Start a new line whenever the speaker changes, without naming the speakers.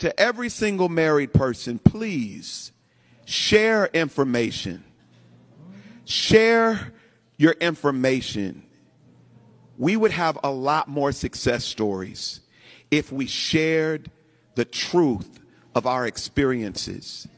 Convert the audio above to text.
to every single married person, please share information. Share your information. We would have a lot more success stories if we shared the truth of our experiences